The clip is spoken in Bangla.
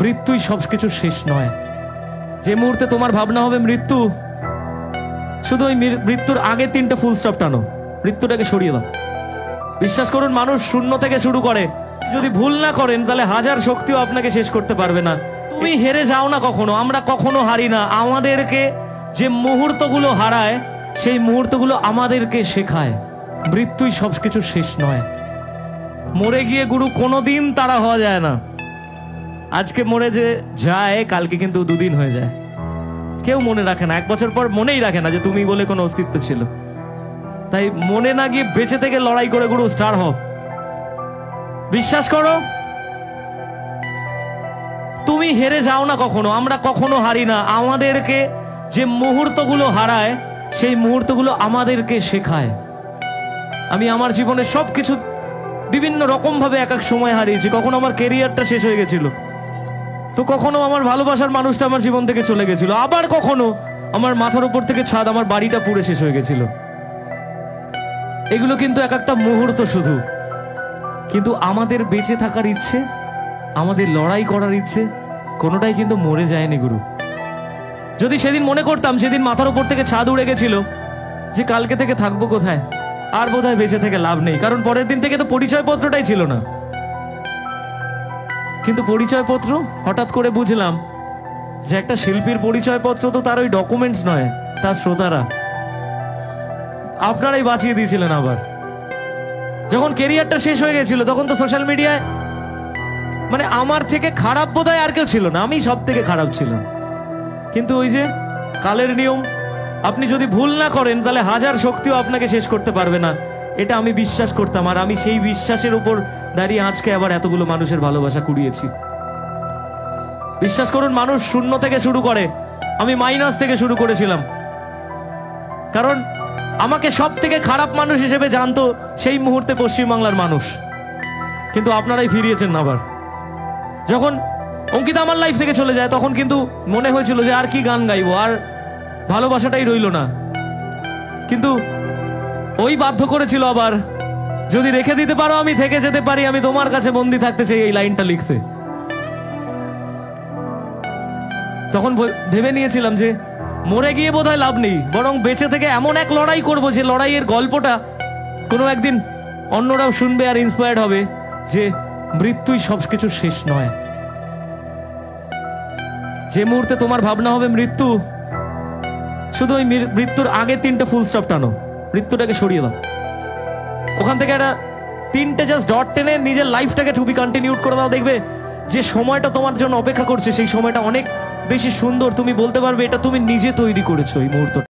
মৃত্যুই সব কিছু শেষ নয়। যে মুহূর্তে তোমার ভাবনা হবে মৃত্যু, শুধু ওই মৃত্যুর আগে তিনটে ফুল স্টপ টানো। মৃত্যুটাকে সরিয়ে দাও। বিশ্বাস করুন, মানুষ শূন্য থেকে শুরু করে। যদি ভুল না করেন, তাহলে হাজার শক্তিও আপনাকে শেষ করতে পারবে না। তুমি হেরে যাও না কখনো, আমরা কখনো হারি না। আমাদেরকে যে মুহূর্তগুলো হারায়, সেই মুহূর্তগুলো আমাদেরকে শেখায়। মৃত্যুই সব কিছু শেষ নয়। মরে গিয়ে গুরু কোনোদিন তারা হওয়া যায় না। আজকে মরে যে যায়, কালকে কিন্তু দুদিন হয়ে যায়। কেউ মনে রাখে না, এক বছর পর মনেই রাখে না যে তুমি বলে কোনো অস্তিত্ব ছিল। তাই মনে না গিয়ে বেঁচে থেকে লড়াই করে গুরু, স্টার হও। বিশ্বাস করো, তুমি হেরে যাও না কখনো, আমরা কখনো হারি না। আমাদেরকে যে মুহূর্তগুলো হারায়, সেই মুহূর্তগুলো আমাদেরকে শেখায়। আমি আমার জীবনে সব কিছু বিভিন্ন রকম ভাবে এক এক সময় হারিয়েছি। কখনো আমার কেরিয়ারটা শেষ হয়ে গেছিল। তো কখনো আমার ভালোবাসার মানুষটা আমার জীবন থেকে চলে গেছিল। আবার কখনো আমার মাথার উপর থেকে ছাদ, আমার বাড়িটা পুড়ে শেষ হয়ে গেছিল। এগুলো কিন্তু এক একটা মুহূর্ত শুধু। কিন্তু আমাদের বেঁচে থাকার ইচ্ছে, আমাদের লড়াই করার ইচ্ছে, কোনোটাই কিন্তু মরে যায়নি, গুরু। যদি সেদিন মনে করতাম, সেদিন মাথার উপর থেকে ছাদ উড়ে গেছিল যে কালকে থেকে থাকব কোথায়, আর বোধহয় বেঁচে থেকে লাভ নেই, কারণ পরের দিন থেকে তো পরিচয়পত্রটাই ছিল না। কিন্তু পরিচয়পত্র? হঠাৎ করে বুঝলাম যে একটা শিল্পীর পরিচয়পত্র তো তার ওই ডকুমেন্টস নয়, তার শ্রোতারা। আপনারাই বাঁচিয়ে দিয়েছিলেন আবার। যখন কেরিয়ারটা শেষ হয়ে গেছিল, তখন তো সোশ্যাল মিডিয়ায় মানে আমার থেকে খারাপ বোধহয় আর কেউ ছিল না, আমি সব থেকে খারাপ ছিলাম। কিন্তু ওই যে কালের নিয়ম, আপনি যদি ভুল না করেন, তাহলে হাজার শক্তিও আপনাকে শেষ করতে পারবে না। এটা আমি বিশ্বাস করতাম, আর আমি সেই বিশ্বাসের উপর দাঁড়িয়ে আজকে আবার এতগুলো মানুষের ভালোবাসা কুড়িয়েছি। বিশ্বাস করুন, মানুষ শূন্য থেকে শুরু করে। আমি মাইনাস থেকে শুরু করেছিলাম। কারণ আমাকে সব থেকে খারাপ মানুষ হিসেবে জানতো সেই মুহূর্তে পশ্চিমবাংলার মানুষ। কিন্তু আপনারাই ফিরিয়েছেন আবার। যখন অঙ্কিতা আমার লাইফ থেকে চলে যায়, তখন কিন্তু মনে হয়েছিল যে আর কি গান গাইবো, আর ভালোবাসাটাই রইল না। কিন্তু ওই বাধ্য করেছিল আবার। যদি রেখে দিতে পারো, আমি থেকে যেতে পারি, আমি তোমার কাছে বন্দি থাকতে চাই, এই লাইনটা লিখতে। তখন ভেবে নিয়েছিলাম যে, মরে গিয়ে বোধহয় লাভ নেই, বরং বেঁচে থেকে এমন এক লড়াই করব যে লড়াইয়ের গল্পটা কোনো একদিন অন্যরাও শুনবে আর ইন্সপায়ার্ড হবে যে মৃত্যুই সব কিছু শেষ নয়। যে মুহূর্তে তোমার ভাবনা হবে মৃত্যু, শুধু ওই মৃত্যুর আগে তিনটে ফুল স্টপ টানো। মৃত্যুটাকে সরিয়ে দাও। ওখান থেকে একটা তিনটে জাস্ট ডট টেনে নিজের লাইফটাকে টুবি কন্টিনিউ করে দাও। দেখবে যে সময়টা তোমার জন্য অপেক্ষা করছে, সেই সময়টা অনেক বেশি সুন্দর। তুমি বলতে পারবে, এটা তুমি নিজে তৈরি করেছ এই মুহূর্ত